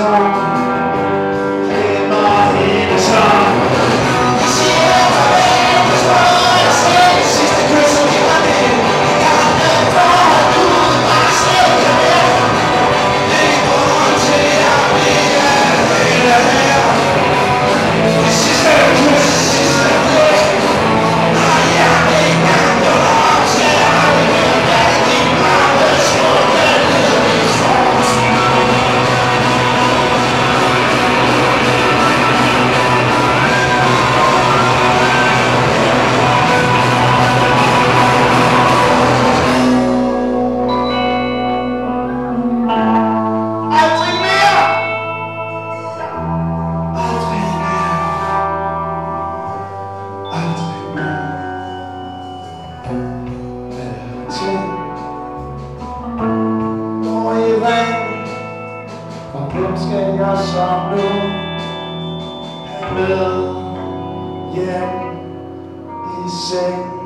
song skal jeg som nu have med hjem i seng.